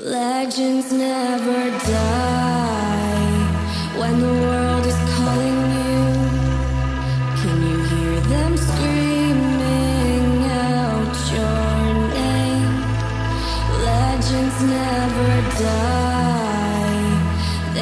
Legends never die when the world is calling you. Can you hear them screaming out your name? Legends never die,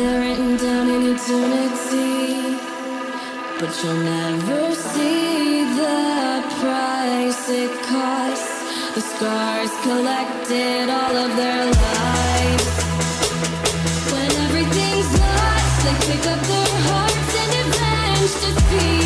They're written down in eternity, but you'll never see the price it costs. The scars collected all of their lives. When everything's lost, they pick up their hearts and avenge defeat.